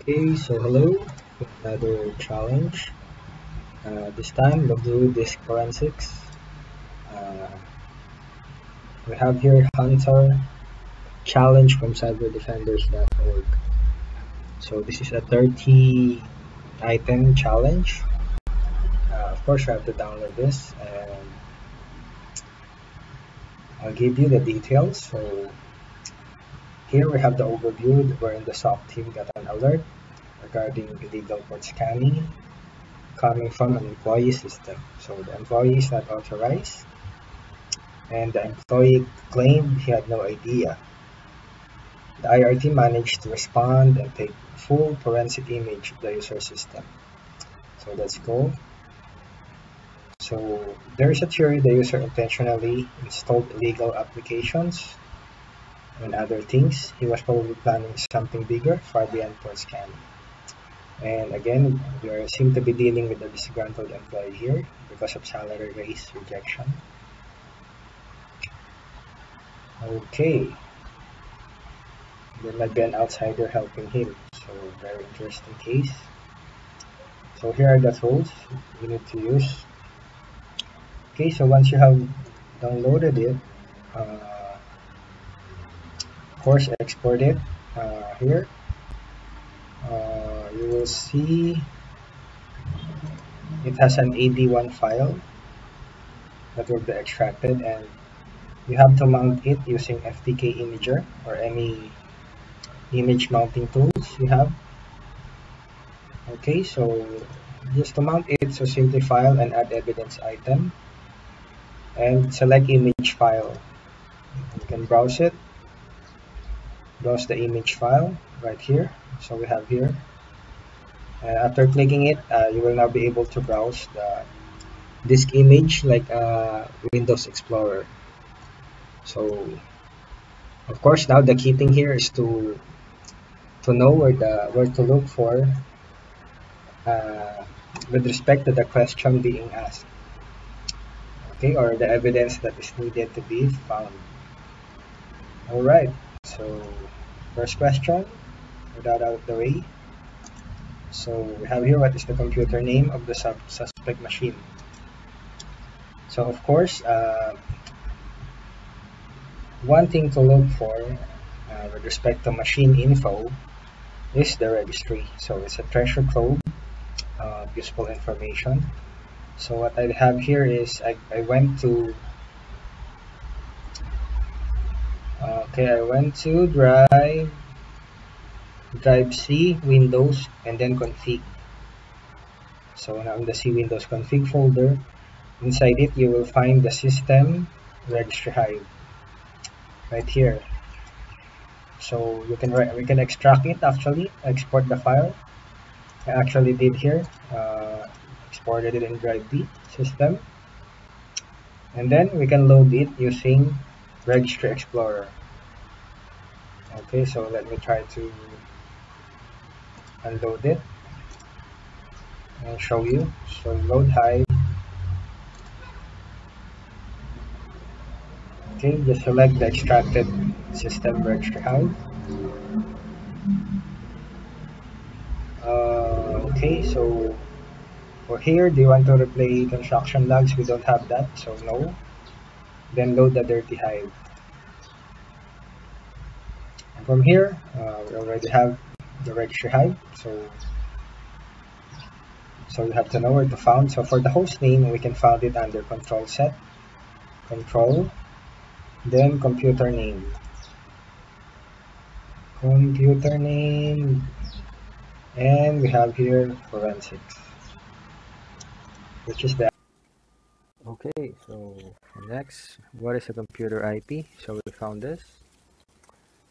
Okay, so hello, another challenge. Uh, this time we'll do disk forensics. Uh, we have here Hunter challenge from cyberdefenders.org. So this is a 30 item challenge. Uh, of course, you have to download this and I'll give you the details. So here we have the overview wherein the SOC team got an alert regarding illegal port scanning coming from an employee system. So the employee is not authorized and the employee claimed he had no idea. The IRT managed to respond and take full forensic image of the user system. So let's go. So there is a theory the user intentionally installed illegal applications and other things. He was probably planning something bigger, far beyond port scanning. And again, we seem to be dealing with a disgruntled employee here because of salary raise rejection. Okay. There might be an outsider helping him. So very interesting case. So here are the tools you need to use. Okay, so once you have downloaded it, uh, of course export it uh, here. Uh, you will see it has an AD1 file that will be extracted and you have to mount it using FTK Imager or any image mounting tools you have. Okay, so just to mount it, so simply file and add evidence item and select image file. You can browse it, browse the image file right here. So we have here. And after clicking it, uh, you will now be able to browse the disk image like uh, Windows Explorer. So of course now the key thing here is to to know where the where to look for uh, with respect to the question being asked. Okay or the evidence that is needed to be found. All right so first question with that out of the way. So we have here what is the computer name of the sub suspect machine? So of course uh, one thing to look for uh, with respect to machine info is the registry. So it's a treasure trove of useful information. So what I have here is I, I went to okay I went to drive drive C Windows and then config. So now in the C Windows config folder inside it you will find the system registry hive right here so you can we can extract it actually export the file. I actually did here uh, exported it in drive B system. And then we can load it using registry explorer. Okay so let me try to unload it and show you. So load hive okay just select the extracted system registry hive uh, okay so for here do you want to replay construction logs? We don't have that so no. Then load the dirty hive. And from here uh, we already have the registry hive so so you have to know where to found. So for the host name we can find it under control set control then computer name computer name and we have here forensics which is that okay so next what is a computer IP so we found this.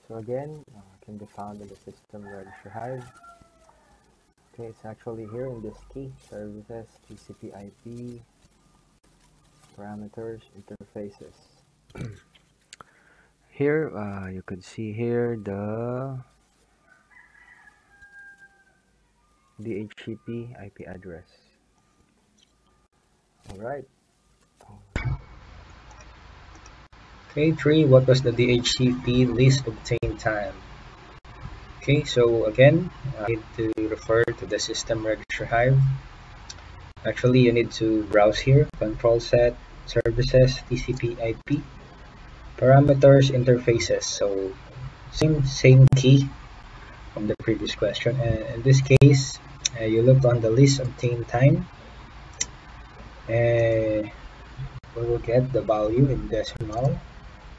So again uh, can be found in the system registry hive okay it's actually here in this key. Services TCP IP parameters interfaces here uh, you can see here the DHCP IP address. Alright. Okay, 3. What was the DHCP lease obtained time? Okay, so again, I need to refer to the system registry hive. Actually, you need to browse here, control set, services, TCP IP, parameters, interfaces. So same, same key from the previous question. And in this case, uh, you look on the lease obtained time. Uh, we will get the value in decimal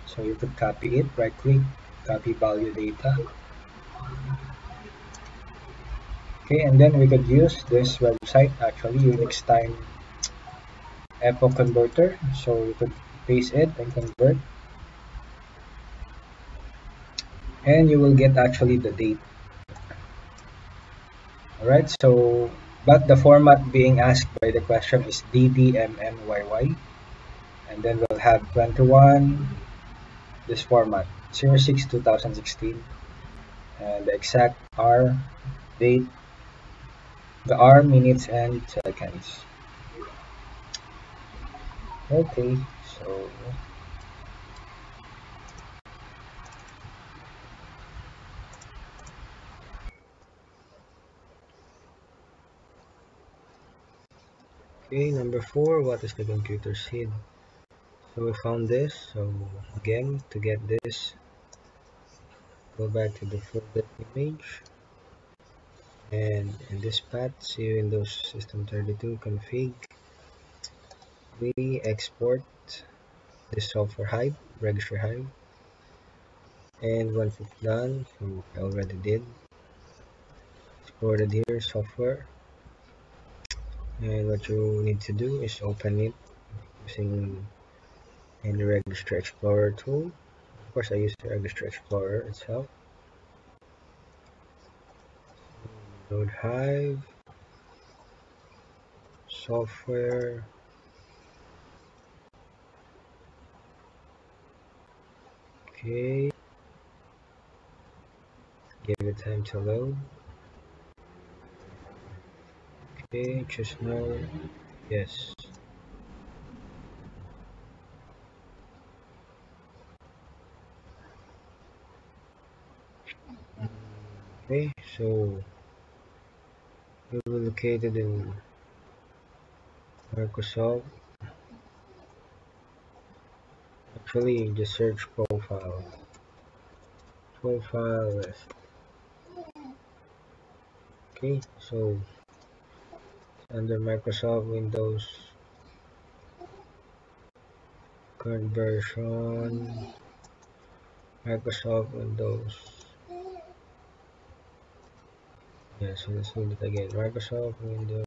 so you could copy it right click copy value data okay and then we could use this website actually unix time epoch converter so you could paste it and convert and you will get actually the date. Alright so but the format being asked by the question is ddmmyy and then we'll have 21 this format 06 2016 and the exact R date the R minutes and seconds. Okay so okay number four what is the computer SID so we found this so again to get this go back to the folder image. And in this path see windows system 32 config. We export the software hive registry hive and once it's done so I already did. Exported here software and what you need to do is open it using in the Registry Explorer tool. Of course, I use the Registry Explorer itself. Load Hive, software, okay, give it time to load. Okay, choose no, yes. okay so we will located in Microsoft. Actually the search profile. Profile list. Okay so under Microsoft Windows. Current version Microsoft Windows. Yeah so let's do it again. Microsoft Windows.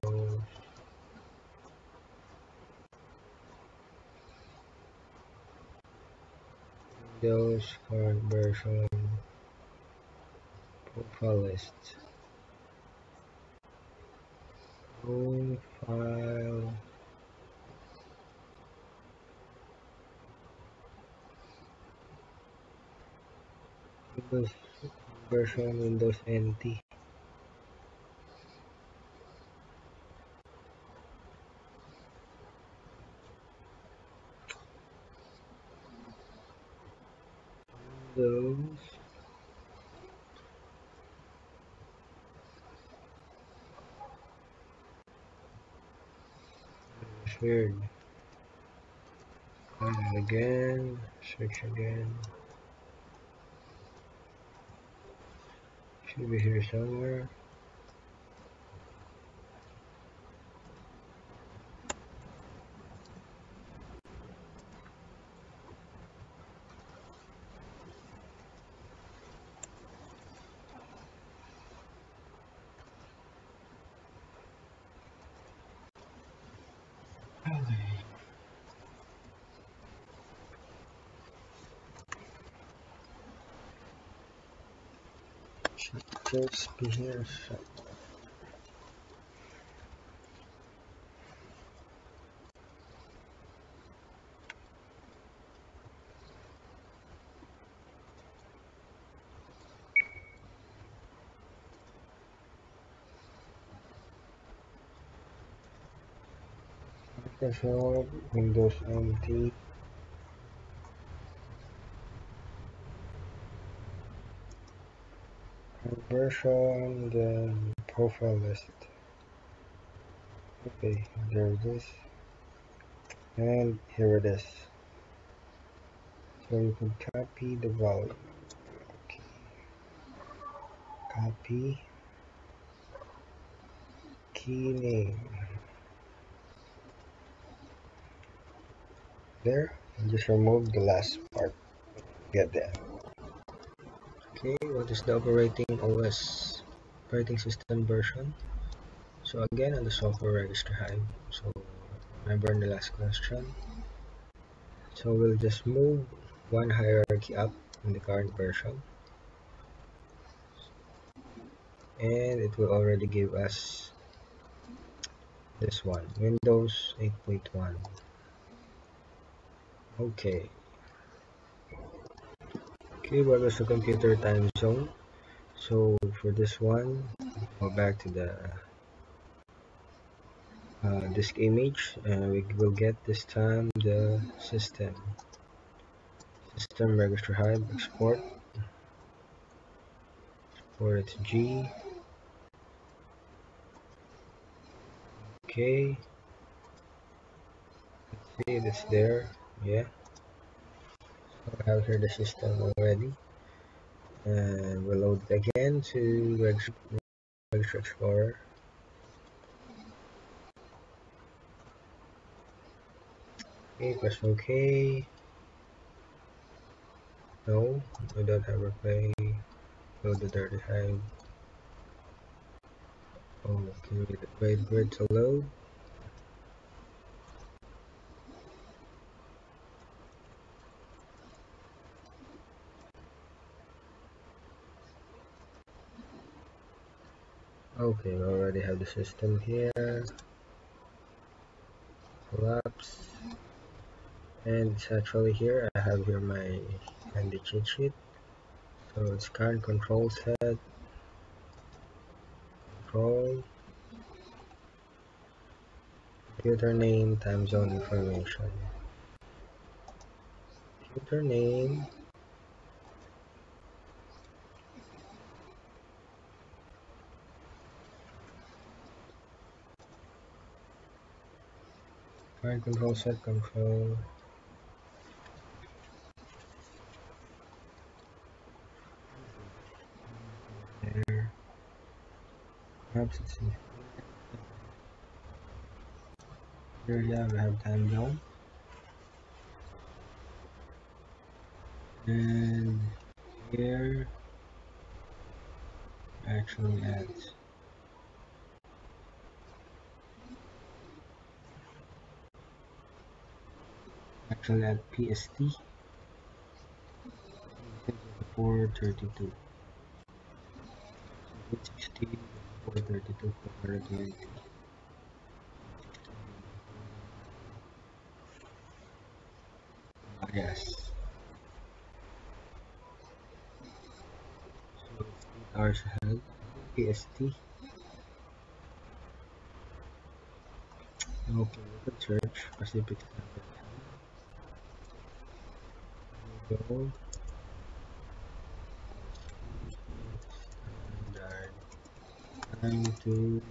Windows current version profile list profile. Windows version Windows NT those weird Find again. Should be here somewhere search behavior effect. Windows NT version then profile list okay there it is. And here it is. So you can copy the value. Okay. copy. Key name. There and just remove the last part. Get that okay what is the operating OS operating system version? So again on the software registry hive so remember in the last question? So we'll just move one hierarchy up in the current version. And it will already give us this one windows 8.1 okay okay what was the computer time zone. So for this one go back to the uh, disk image and we will get this time the system. System registry hive export. Export it to G. Okay. Let's see it's there. Yeah I have here the system already. And we'll load it again to Registry, Explorer. Okay press ok no we don't have replay. Load the dirty hive okay oh, wait for it to load okay we already have the system here. Collapse. And it's actually here. I have here my handy cheat sheet. So it's current control set. Control. Computer name time zone information. Computer name Current control set control. There. Perhaps it's in here. Yeah we have time zone. And here actually adds actually at PST 432 16 432 420 yes. So it's 8 hours PST okay we can search Pacific Standard Time go standard time to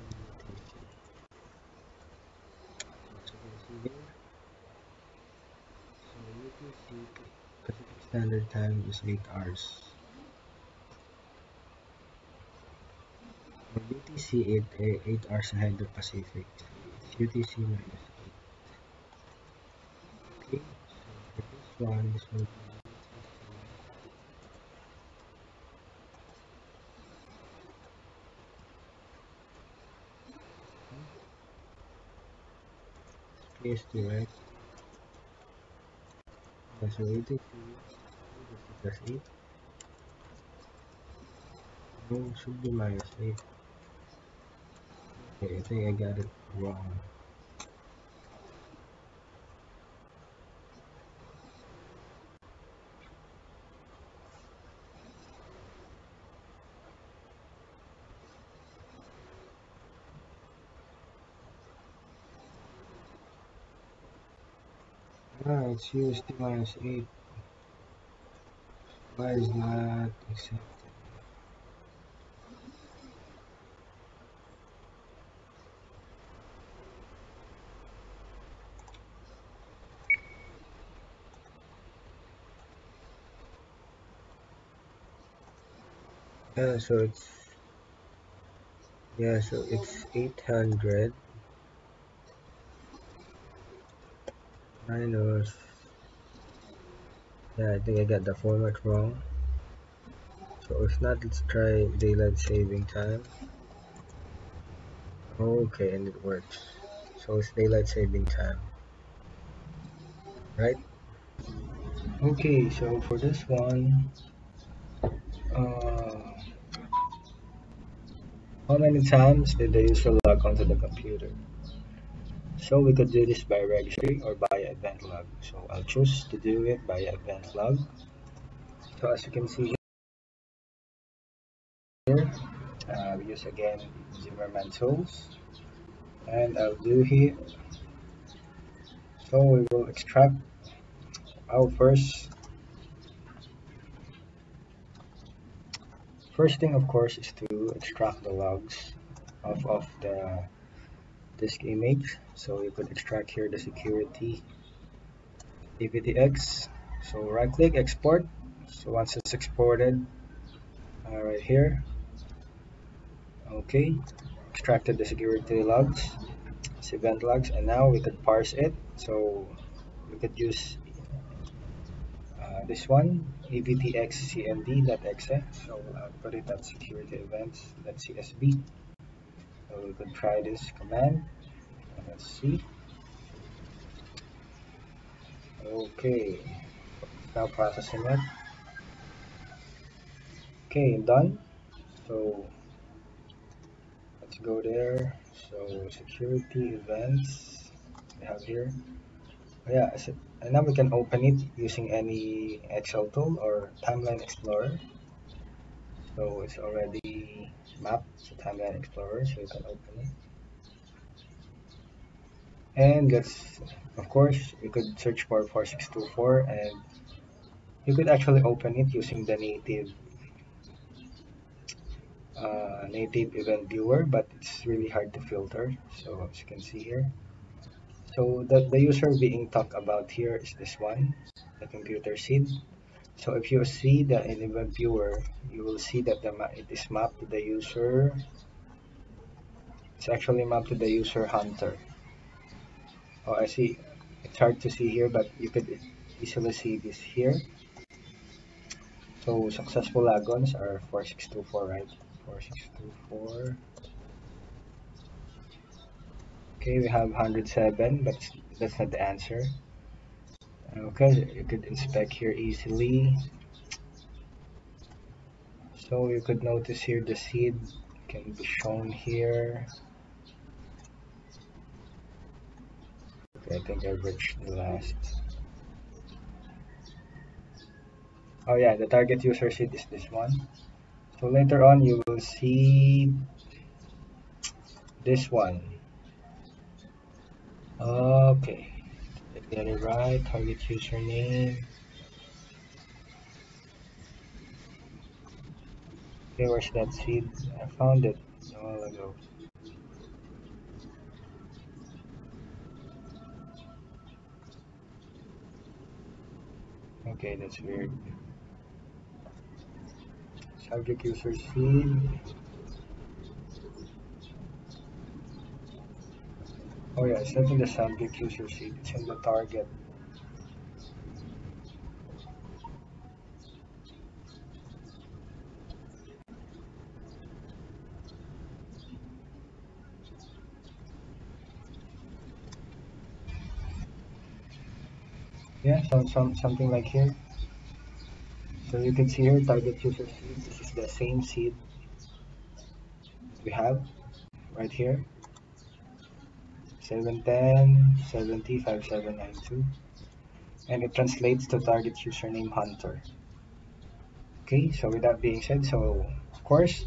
Pacific Standard Time is 8 hours. UTC 8, eh, 8 hours ahead of Pacific. UTC minus 8. Okay, so for this one, this PST, so 82 plus 8. No, it should be minus 8. Okay, I think I got it wrong. It's used T minus 8. Why is not accepted? Yeah, so it's yeah, so it's 800 minus yeah, I think I got the format wrong. So if not, let's try daylight saving time. Okay, and it works. So it's daylight saving time. Right? Okay, so for this one, uh, how many times did they the user log onto the computer? So we could do this by registry or by event log. So I'll choose to do it by event log. So as you can see here, uh, we use again Zimmerman tools. And I'll do here. So we will extract our first First thing of course is to extract the logs of, of the disk image so you could extract here the security EVTX so right click export. So once it's exported uh, right here. Okay. Extracted the security logs it's event logs and now we could parse it. So we could use uh, this one evtx.cmd.exe so I'll put it at security events.csv so we could try this command. And let's see. Okay. Now processing it. Okay done. So let's go there. So security events we have here. Oh, yeah and now we can open it using any excel tool or timeline explorer. So it's already mapped to timeline explorer so you can open it. And let's of course you could search for 4624 and you could actually open it using the native uh, native event viewer but it's really hard to filter so as you can see here. So the, the user being talked about here is this one the computer SID so if you see the event viewer you will see that the it is mapped to the user. It's actually mapped to the user hunter. Oh I see. It's hard to see here but you could easily see this here. So successful logons are 4624 right? 4624 okay we have 107 but that's not the answer okay you could inspect here easily so you could notice here the SID can be shown here okay, I think I've reached the last. Oh yeah, the target user SID is this one. So later on you will see this one. Okay, get it right, target username. Okay, where's that SID? I found it a while ago. Okay, that's weird. Subject user SID. Oh yeah, in the subject user SID, it's in the target. yeah some, some something like here so you can see here target user SID this is the same SID we have right here 710 70 5792 and it translates to target username hunter okay so with that being said so of course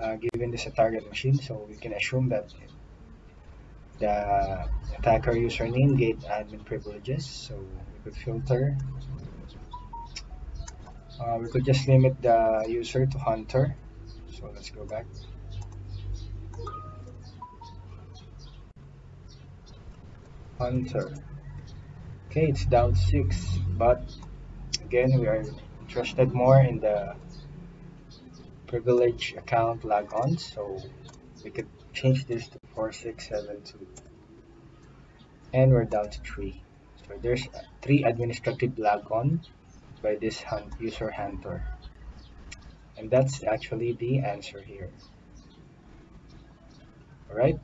uh, given this a target machine so we can assume that the attacker username, gate admin privileges. So we could filter. Uh, we could just limit the user to hunter. So let's go back. Hunter. Okay, it's down six, but again, we are interested more in the privilege account logon, so we could change this to 4672. And we're down to three. So there's three administrative logon by this hunt user hunter. And that's actually the answer here. Alright.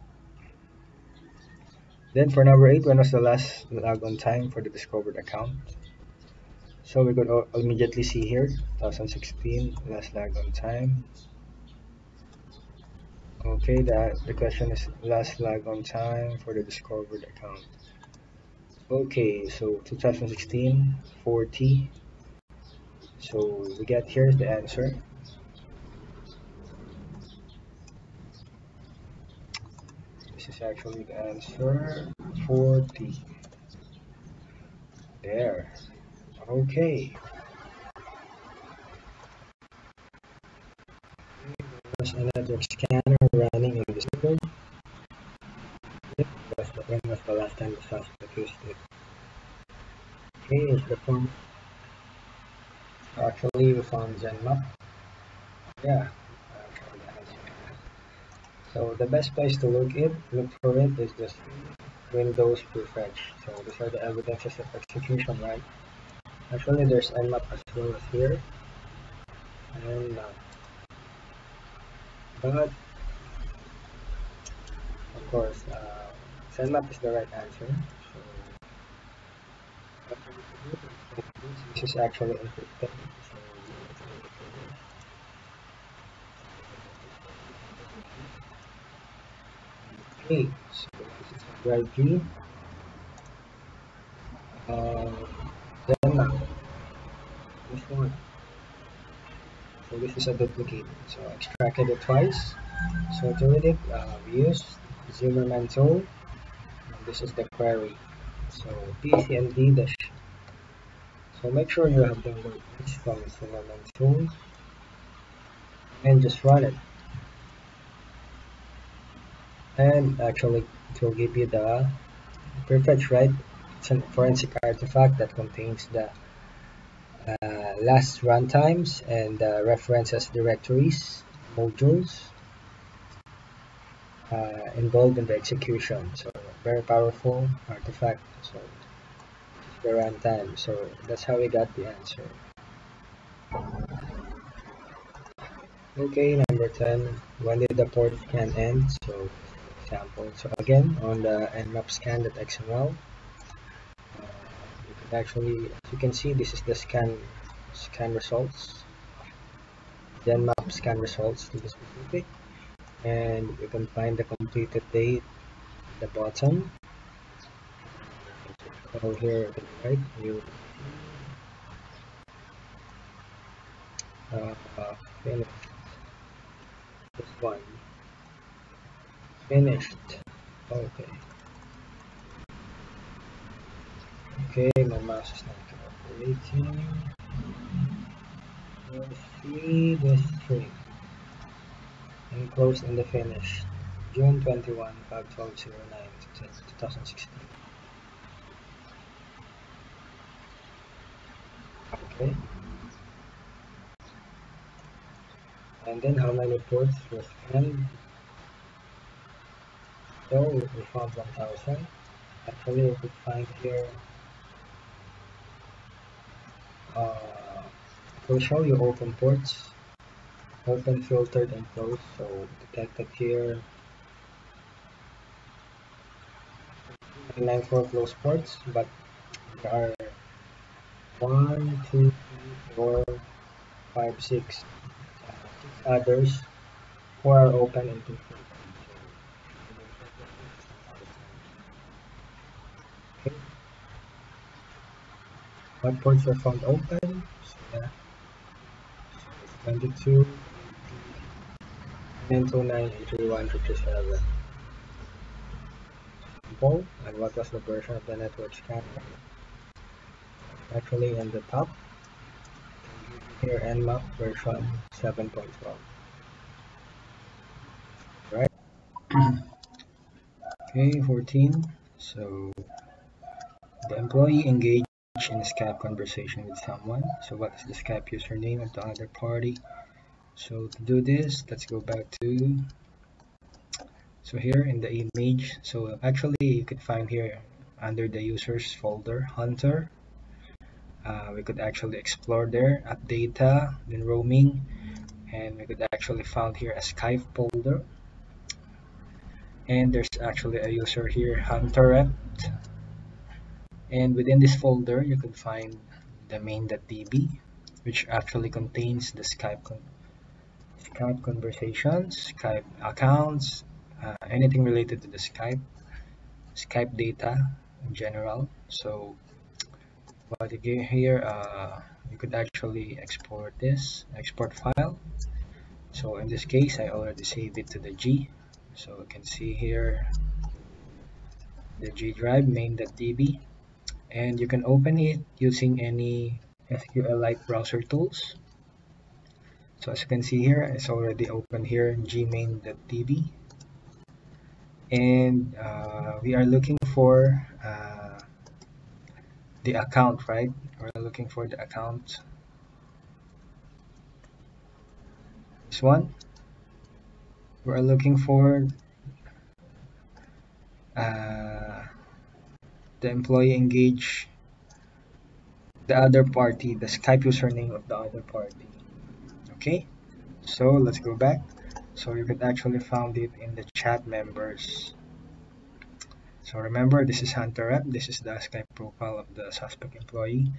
Then for number 8, when was the last logon time for the discovered account? So we could immediately see here, 2016, last logon time. Okay, that the question is last logon time for the discovered account. Okay, so 2016, 40. So we get here's the answer. Is actually the answer 40 there. Okay. There's a network scanner running in this code when was the last time the suspect used it okay is the form. Actually we found Zenmap yeah so the best place to look it, look for it is just Windows prefetch. So these are the evidences of execution, right? Actually, there's nmap as well as here, and uh, but of course, uh, is the right answer. So this is actually encrypted. Okay, so this is G. Uh, then now, this one. So this is a duplicate. So I extracted it twice. So to read it, uh, we use Zimmerman tool. And this is the query. So pcmd dash. So make sure you have the word from Zimmerman tool and just run it and actually it will give you the prefetch right it's a forensic artifact that contains the uh, last runtimes and uh, references directories modules uh, involved in the execution. So very powerful artifact. So the runtime so that's how we got the answer. Okay number 10 when did the port scan end? So example. So again, on the nmap scan.xml, uh, you can actually, as you can see, this is the scan scan results, the nmap scan results to be specific, and you can find the completed date at the bottom. So here, right, you uh, uh, this one finished. Okay. Okay my mouse is not cooperating let's see the string. Enclosed in the finish. June 21 5 12 2016 okay. And then how many ports was scanned so we found 1000 actually we could find here uh, will show you open ports open filtered and closed. So detected here. 94 closed ports but there are one two three four five six uh, others who are open and two What ports are found open? So, yeah. 22, and 29, 51, 57. example and what was the version of the network scanner actually in the top here nmap version 7.12 right okay 14 so the employee engaged in a Skype conversation with someone. So what is the Skype username of the other party? So to do this let's go back to so here in the image so actually you could find here under the users folder hunter. Uh, we could actually explore there at data then roaming and we could actually found here a Skype folder. And there's actually a user here hunter and within this folder you could find the main.db which actually contains the Skype con Skype conversations, Skype accounts, uh, anything related to the Skype, Skype data in general. So what you get here, uh, you could actually export this, export file. So in this case, I already saved it to the G. So you can see here the G drive main.db and you can open it using any SQLite browser tools. So as you can see here, it's already open here gmain.db and uh, we are looking for uh, the account right? We're looking for the account. This one. We're looking for uh, the employee engage the other party the Skype username of the other party. Okay? So let's go back. So you can actually found it in the chat members. So remember this is hunter app this is the skype profile of the suspect employee.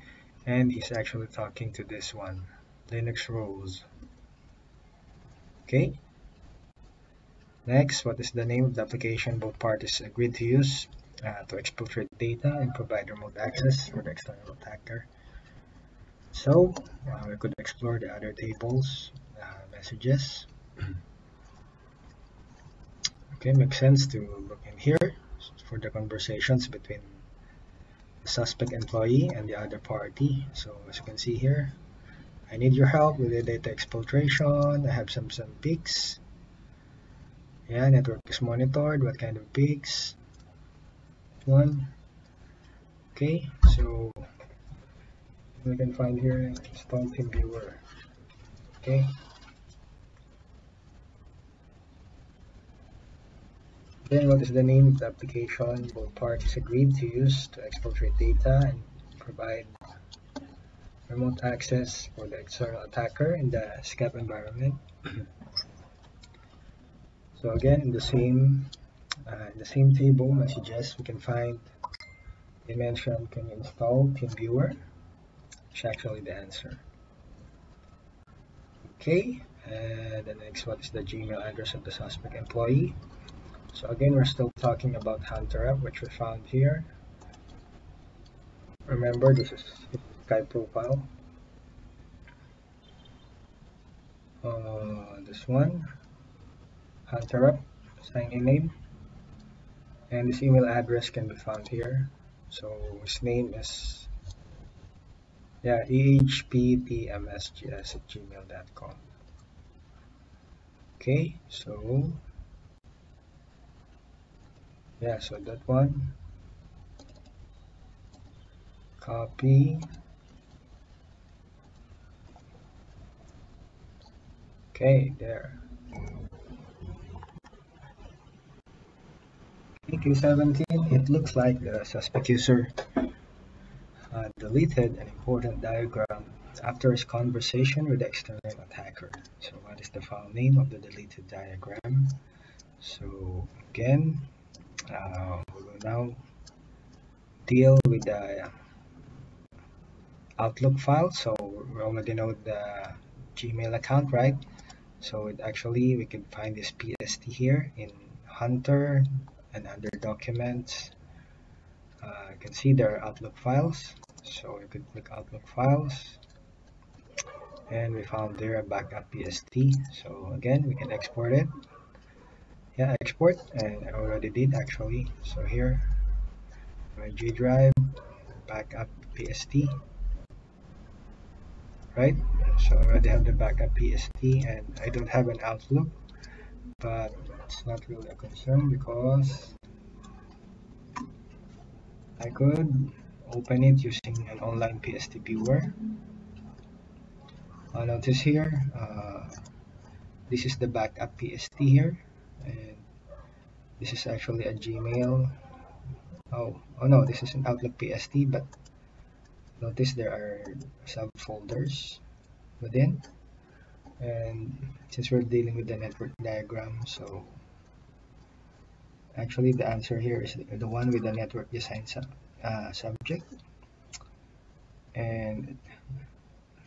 And he's actually talking to this one linux rose. Okay? Next what is the name of the application both parties agreed to use uh, to exfiltrate data and provide remote access for the external attacker. So uh, we could explore the other tables uh, messages. Okay makes sense to look in here for the conversations between the suspect employee and the other party. So as you can see here I need your help with the data exfiltration. I have some some peaks. Yeah network is monitored. What kind of peaks one. Okay so we can find here install TeamViewer okay. Then what is the name of the application? Both parties agreed to use to exfiltrate data and provide remote access for the external attacker in the Skype environment. so again, in the same uh, in the same table messages, we can find they mentioned can you install TeamViewer, which is actually the answer. Okay, and the next what is the Gmail address of the suspect employee? So again, we're still talking about Hunter app, which we found here. Remember, this is Skype profile. Uh, this one, Hunter app, sign in name. And this email address can be found here. So his name is yeah, ehptmsgs at gmail.com. Okay, so yeah so that one copy okay there Q17 it looks like the suspect user uh, deleted an important diagram after his conversation with the external attacker so what is the file name of the deleted diagram so again uh, we will now deal with the Outlook file. So we already know the Gmail account, right? So it actually we can find this PST here in Hunter and under Documents. Uh, you can see there are Outlook files. So you could click Outlook files and we found there a backup PST. So again, we can export it yeah export and I already did actually so here my G drive backup PST right so I already have the backup PST and I don't have an outlook but it's not really a concern because I could open it using an online PST viewer I'll notice here uh, this is the backup PST here and this is actually a Gmail. Oh oh no this is an Outlook PST but notice there are subfolders within. And since we're dealing with the network diagram so actually the answer here is the one with the network design sub, uh, subject. And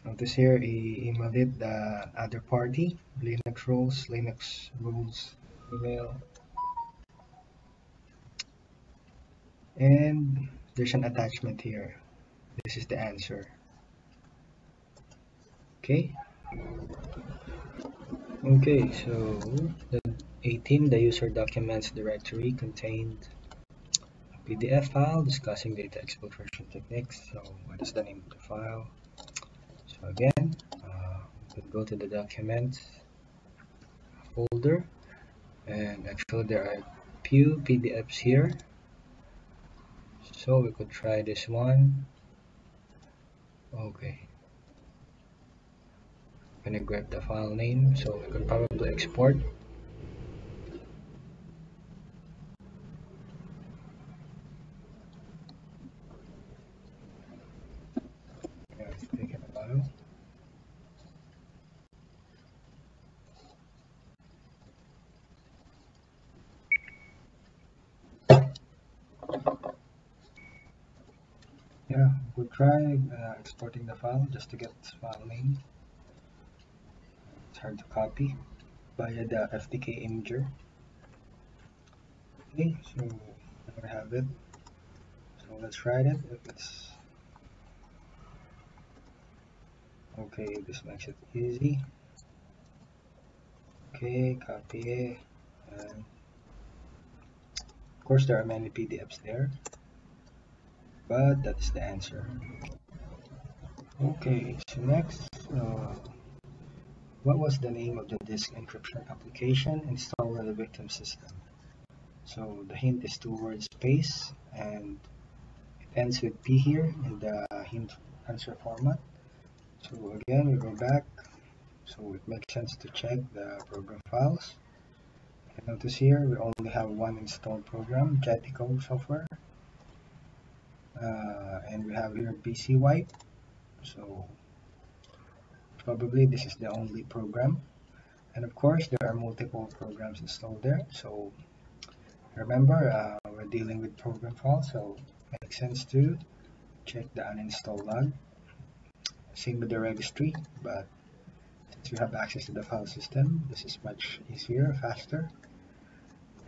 notice here he emailed it the other party linux rules linux rules email. And there's an attachment here. This is the answer. Okay. Okay so the 18 the user documents directory contained a pdf file discussing data exfiltration techniques. So what is the name of the file? So again uh, we go to the documents folder and actually there are a few pdfs here. So we could try this one. Okay. I'm gonna grab the file name so we could probably export yeah, it's taking a while yeah uh, exporting the file just to get file name. It's hard to copy via the FTK imager. Okay so I have it. So let's write it. If it's okay this makes it easy. Okay copy and of course there are many PDFs there but that is the answer okay so next uh, what was the name of the disk encryption application? Installed on the victim system. So the hint is two word space and it ends with p here in the hint answer format. So again we go back. So it makes sense to check the program files. And notice here we only have one installed program Jetico software. Uh, and we have here BCWipe so probably this is the only program. And of course there are multiple programs installed there. So remember uh, we're dealing with program files so it makes sense to check the uninstall log. Same with the registry but since you have access to the file system this is much easier faster.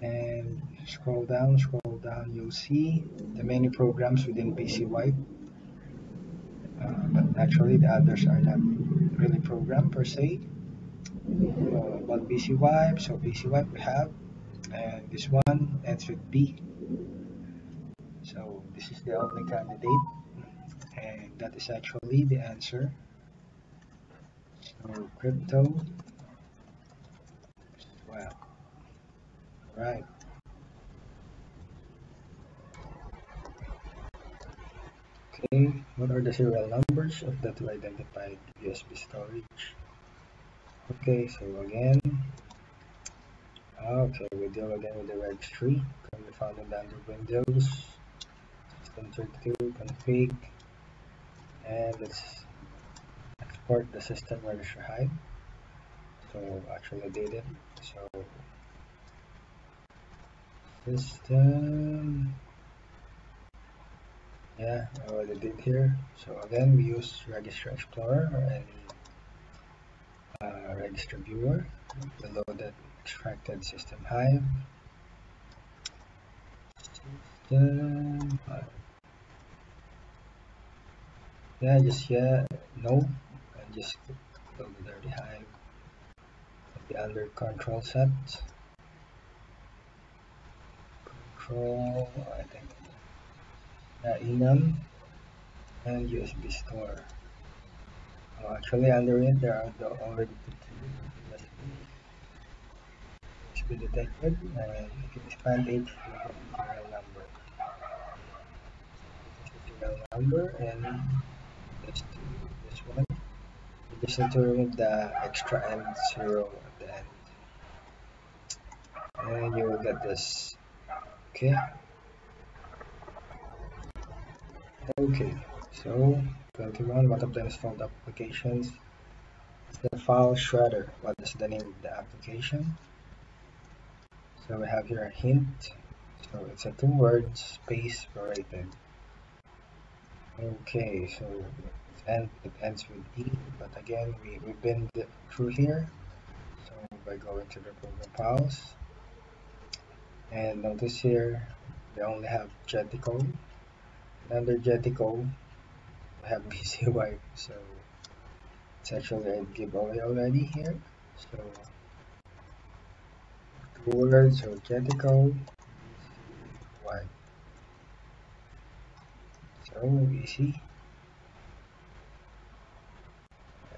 And scroll down scroll down you'll see the many programs within BCWipe but actually the others are not really programmed per se. Uh, but BCWipe so BCWipe we have and this one ends with B. So this is the only candidate and that is actually the answer. So crypto. Well right okay what are the serial numbers of the two identified USB storage? Okay so again oh, okay we deal again with the registry can be found in the under windows system32 config and let's export the system register hive. So actually I did it so system yeah I already did here. So again we use Registry Explorer or any uh, register viewer below that extracted system hive. System hive. yeah just yeah no and just go to the hive. The under control set. Control, I think, uh, enum and USBSTOR. Oh, actually, under it there are the already USB, USB detected, and you can expand it the serial number. Serial number and this this one. You just need to remove the extra end zero at the end, and you will get this. Okay. Okay, so 21, one of the installed applications the file shredder. What is the name of the application? So we have here a hint. So it's a two word space separated. Okay, so it, end, it ends with E, but again, we, we've been through here. So by going to the program files, and notice here, we only have Jetico under We have BC wipe so it's actually a giveaway already here so two words Jetico wipe. So easy.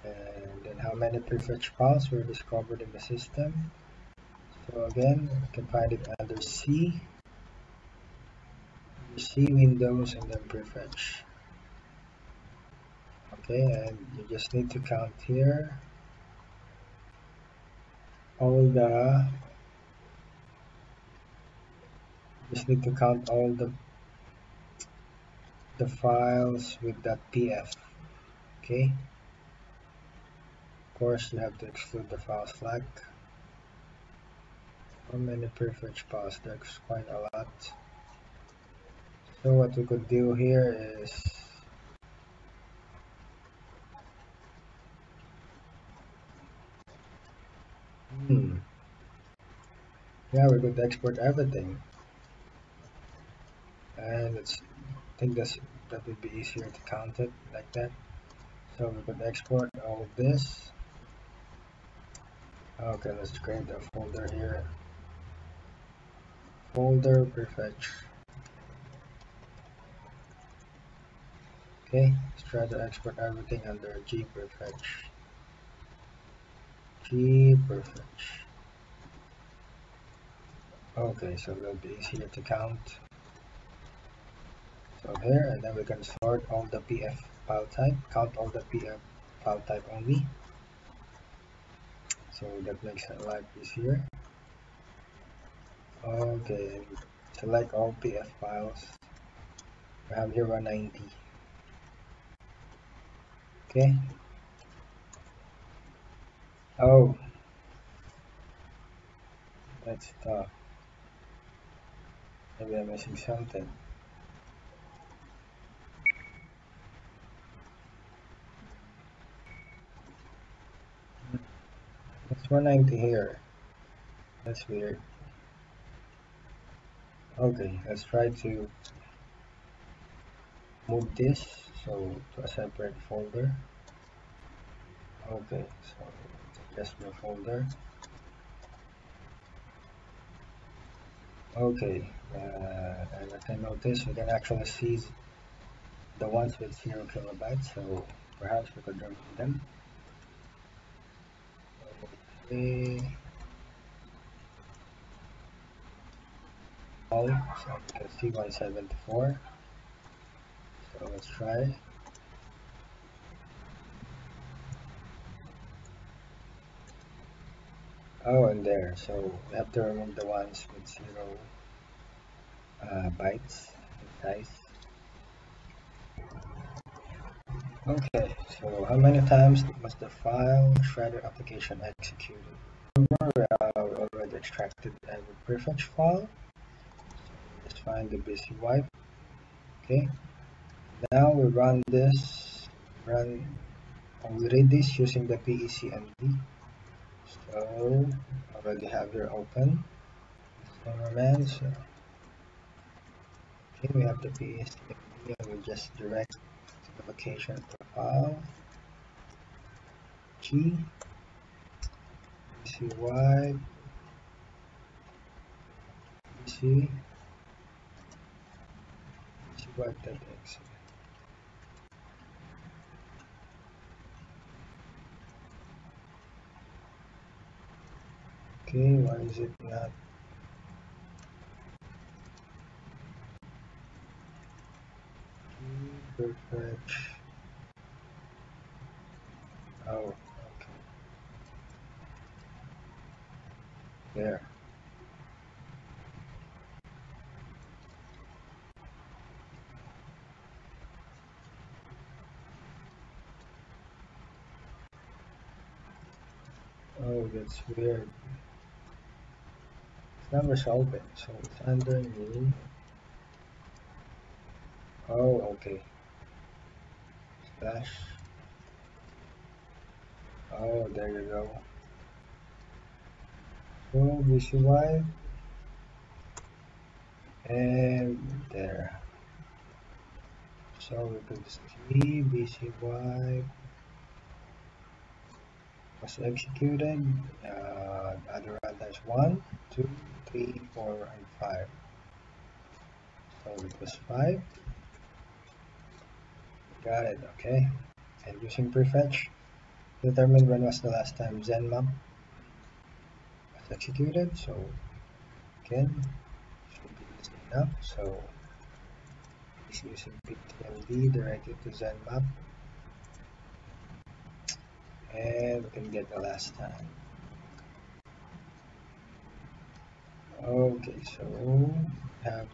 And then how many prefetch files were discovered in the system? So again you can find it under C C windows and then prefetch. Okay and you just need to count here. All the just need to count all the the files with that pf okay. Of course you have to exclude the file flag how many prefetch files there's quite a lot so what we could do here is hmm. Yeah we could export everything. And it's I think that's that would be easier to count it like that. So we could export all of this. Okay let's create a folder here. Folder prefetch Okay, let's try to export everything under G prefetch. G gprefetch. Okay, so it'll be easier to count. So here, and then we can sort all the PF file type, count all the PF file type only. So that makes life easier. Okay, select all PF files. We have here 190 okay. Oh. That's tough. Maybe I'm missing something. It's 190 here. That's weird. Okay let's try to move this so to a separate folder? Okay so just my folder. Okay uh, and I notice we can actually see the ones with zero kilobytes so perhaps we could remove them. Okay. So we can see 174 so let's try. Oh and there. So we have to remove the ones with zero uh, bytes. Size okay so how many times must the file shredder application executed remember uh, we already extracted every prefetch file. So let's find the BC wipe. Okay now we run this run we read this using the PECMD so already have your open cameraman so okay we have the PECMD and we just direct to the location profile G BC wipe BC what that is. Okay, why is it not? Perfect. Oh, okay. There. Oh, that's weird. It's not resolving, so it's under underneath. Oh, okay. Slash. Oh, there you go. So BCY and there. So we could see BCY was executed. Uh, other has one, two, three, four, and five. So it was five. Got it. Okay. And using prefetch, determine when was the last time ZenMap was executed. So again, should be easy enough. So it's using PECMD directly to ZenMap and we can get the last time okay so have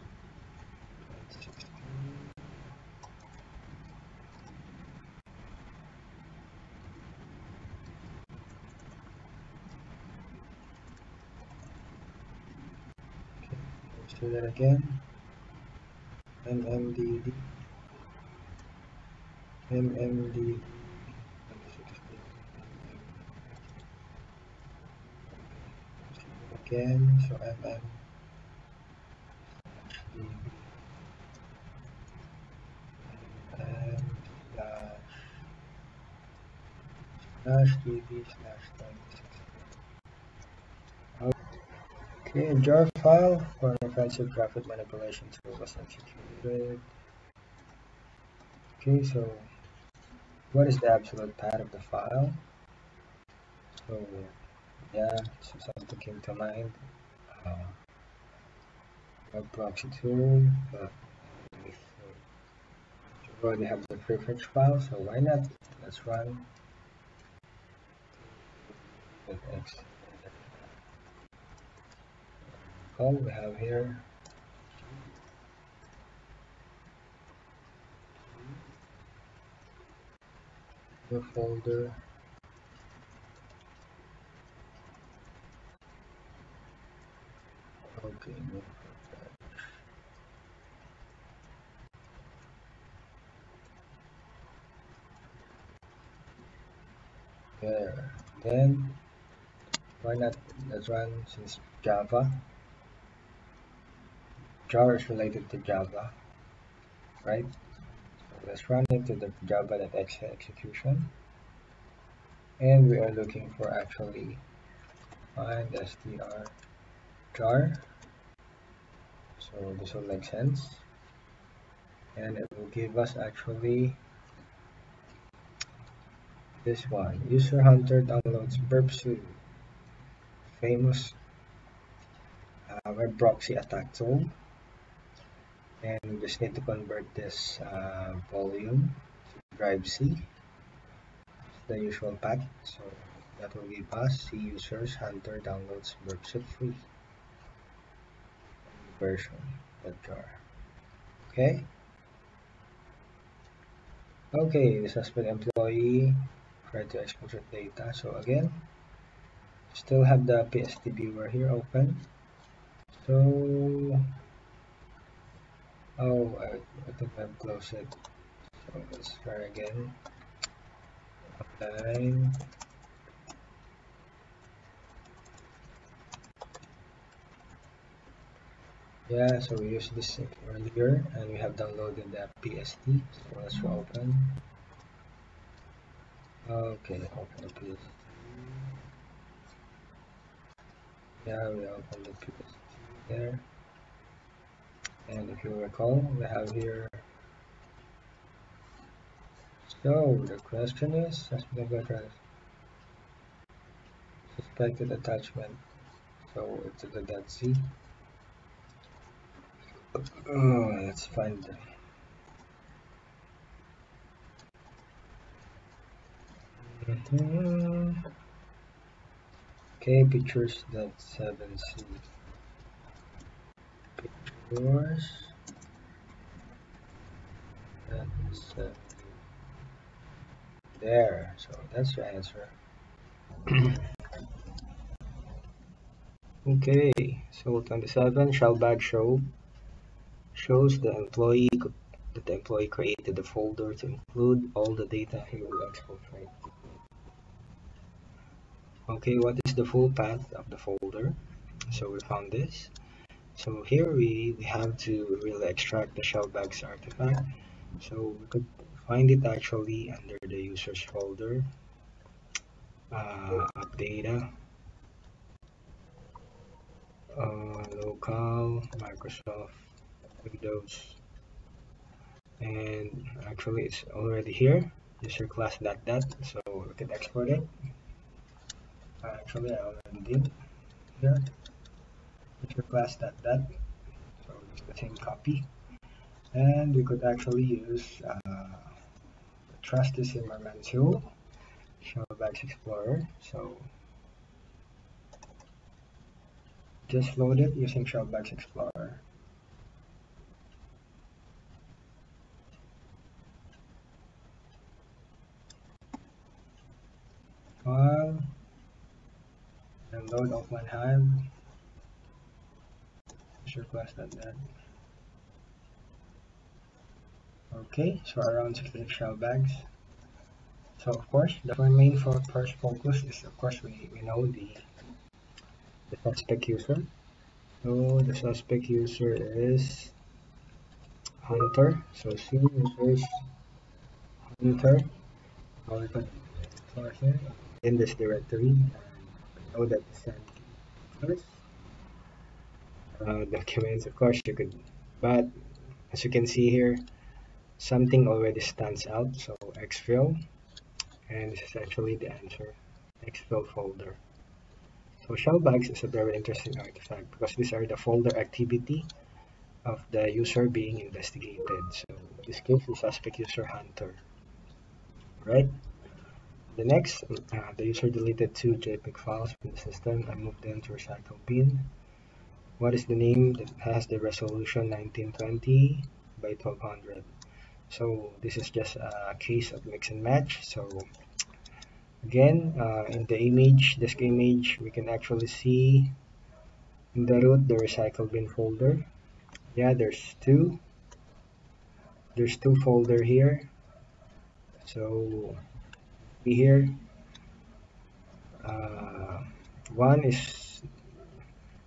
let's do that again. Mmdd mmdd again so mm and slash slash db slash 26 okay jar file for an offensive graphic manipulation tool was executed okay so what is the absolute path of the file? So yeah so something came to mind. Uh, web proxy tool but we already have the prefetch file so why not? Let's run. With x we have here. The folder okay no there then why not let's run since java? Jar is related to java right? So let's run into the java.exe execution. And we are looking for actually find str jar so this will make sense. And it will give us actually this one. User hunter downloads burp famous uh, web proxy attack tool. And we just need to convert this uh, volume to drive C. The usual path so that will give us C users hunter downloads burp free version that jar. Okay? Okay the suspect employee try to export data. So again still have the PST viewer here open. So oh I, I think I've closed it so let's try again. Online yeah so we used this earlier and we have downloaded the PST so let's open okay open the PST yeah we open the PST there and if you recall we have here So the question is suspected attachment. So it's the .z. Oh, let's find them. Mm -hmm. Okay, pictures that seven C. Pictures that seven. There, so that's your answer. okay, so 27 shellbag show shows the employee that the employee created the folder to include all the data he will export right? Okay what is the full path of the folder? So we found this. So here we, we have to really extract the shellbags artifact. So we could find it actually under the users folder. Uh, data uh, local Microsoft Windows. And actually it's already here. User class dot dot so we can export it. Actually I already did here. User class dot dot so it's the same copy. And we could actually use uh, trusty Zimmerman tool Shellbags Explorer so just load it using Shellbags Explorer file and load offline hive. That. okay so around 66 shell bags so of course the main first focus is of course we, we know the the suspect user. So the suspect user is hunter. So c users hunter. How we put here in this directory I know that send first. Uh, documents of course you could but as you can see here something already stands out so exfil and this is actually the answer exfil folder. So shellbags is a very interesting artifact because these are the folder activity of the user being investigated. So in this case the suspect user hunter right the next, uh, the user deleted two JPEG files from the system and moved them to recycle bin. What is the name that has the resolution 1920 by 1200? So this is just a case of mix and match. So again, uh, in the image, disk image, we can actually see in the root the recycle bin folder. Yeah, there's two. There's two folder here. So here. Uh, one is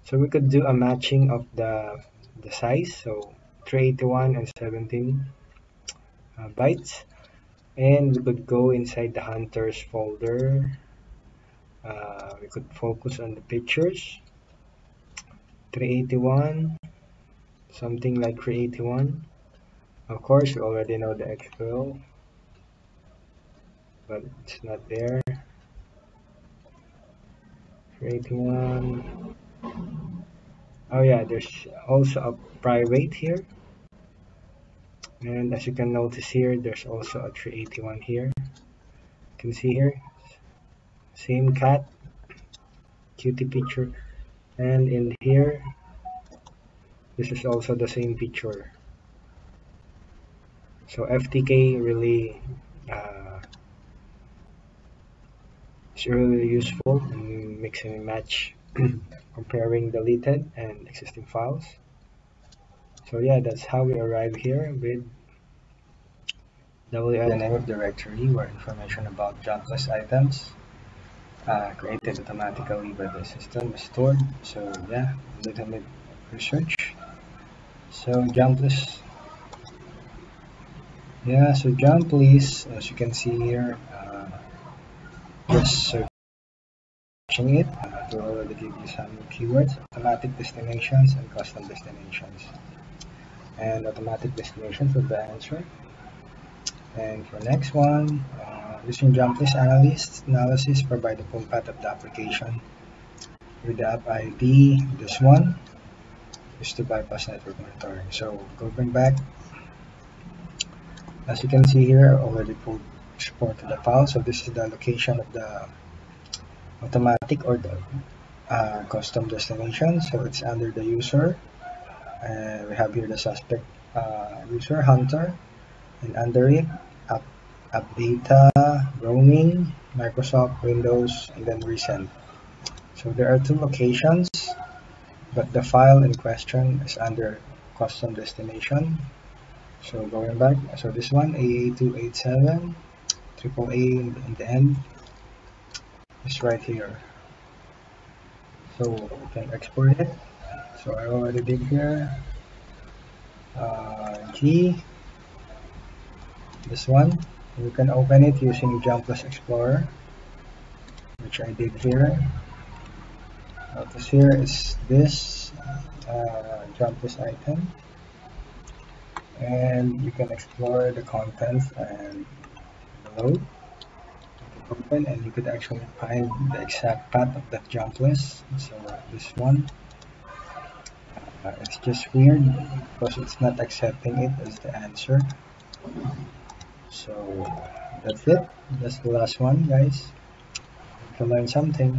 so we could do a matching of the the size so 381 and 17 uh, bytes. And we could go inside the hunters folder. Uh, we could focus on the pictures. 381 something like 381 of course we already know the exfil but it's not there. Creating one. Oh yeah there's also a private here. And as you can notice here there's also a 381 here. You can see here. Same cat. Cutie picture. And in here this is also the same picture. So FTK really uh, it's really useful in mixing and match comparing deleted and existing files. So yeah that's how we arrive here with WL the name of directory where information about jump list items uh, created automatically by the system is stored. So yeah a little bit research. So jump list yeah so jump list as you can see here just searching it to already give you some keywords automatic destinations and custom destinations. And automatic destinations will the answer. And for next one, uh, using jump list analysis, analysis provide the full path of the application. With the app ID, this one is to bypass network monitoring. So going back, as you can see here, already pulled exported the file. So this is the location of the automatic or the uh, custom destination. So it's under the user. And we have here the suspect uh, user hunter, and under it, app, app data, roaming, Microsoft, Windows, and then recent. So there are two locations, but the file in question is under custom destination. So going back, so this one, AA287, triple A in, the end, is right here. So we can export it. So I already did here. Uh, G, this one. You can open it using JumpList Explorer, which I did here. Notice here is this uh, Jump Plus item. And you can explore the contents and open and you could actually find the exact path of that jump list. So uh, this one uh, it's just weird because it's not accepting it as the answer. So that's it. That's the last one guys. If you learned something